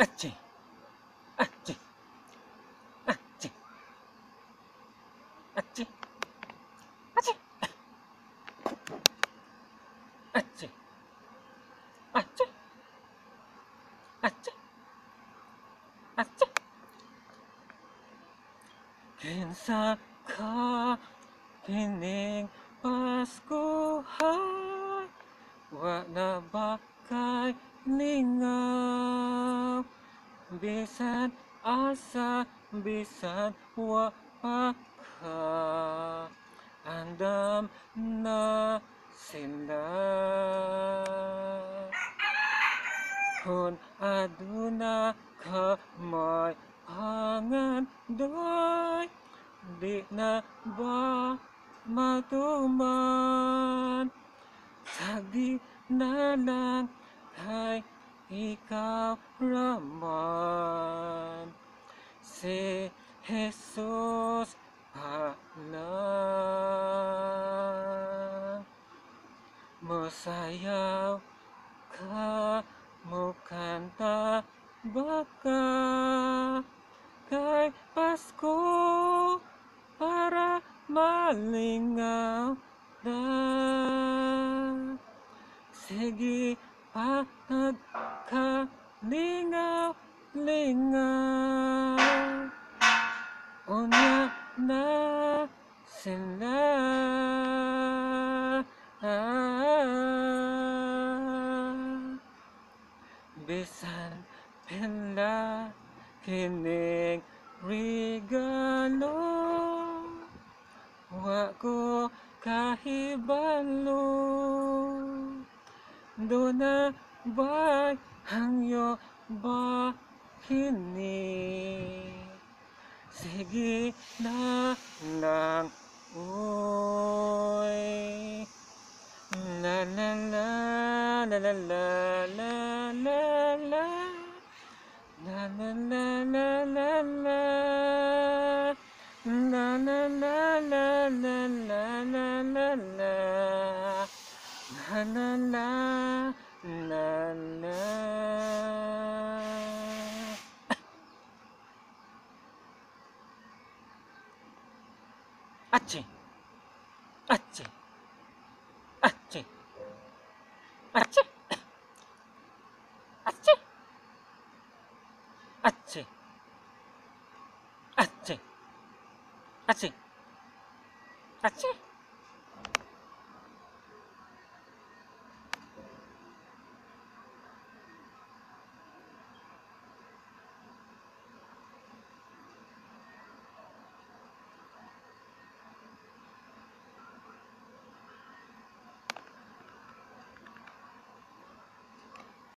아찌 아찌 아찌 아찌 아찌 아찌 아찌 아찌 아찌 괜찮아 비닝 마스코 하이 와나 바카이 링아 bisan asa bisan wapaka andam na sinda kun aduna kamay pangan doy di na ba matuman sa sadi na lang hai Ikaw Rahman Si Jesus Palang Mesayau Kamu kan tak bakal Kai pasku Para malingau Dan Segi ha ka linga linga onya na sena besan penda kining regalo wako kahibalo Wa ko kahibalo Duna ba hangyo ba kini Sige na lang Uy La la la la la la la la la La la la la la la La la la la la la la la la 나나나 나나. 아찌 아찌 아찌 아찌 아찌 아찌 아찌 아찌 아찌